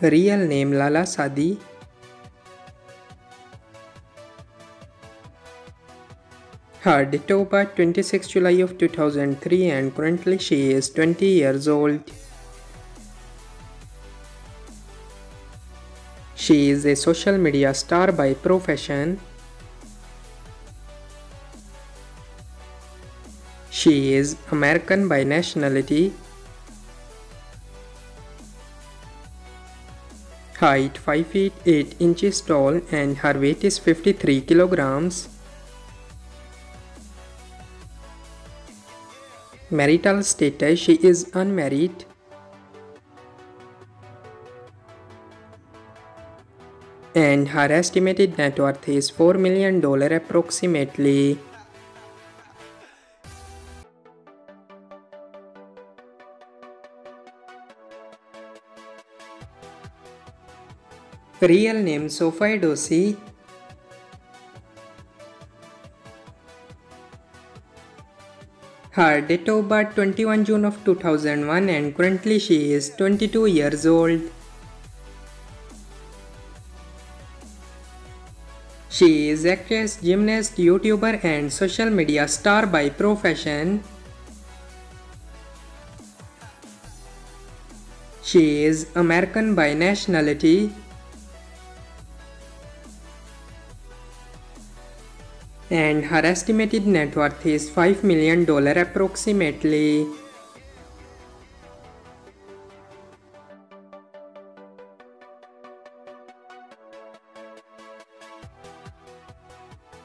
Real name Lala Sadii. Her date of birth 26 July of 2003 and currently she is 20 years old. She is a social media star by profession. She is American by nationality. Height 5 feet 8 inches tall and her weight is 53 kilograms. Marital status She is unmarried. And her estimated net worth is $4 million approximately. Real name Sofie Dossi Her date of birth 21 June of 2001 and currently she is 22 years old. She is actress, gymnast, YouTuber and social media star by profession. She is American by nationality. And her estimated net worth is $5 million approximately.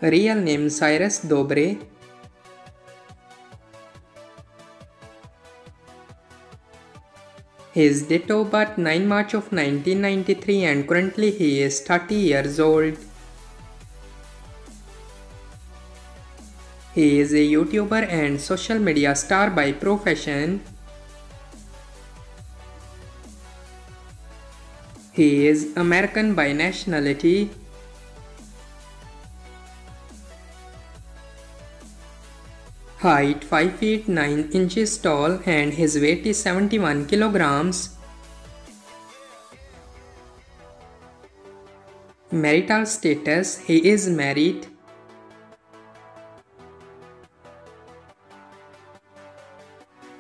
Real name Cyrus Dobre His date of birth 9 March of 1993 and currently he is 30 years old. He is a YouTuber and social media star by profession. He is American by nationality. Height 5 feet 9 inches tall and his weight is 71 kilograms. Marital status He is married.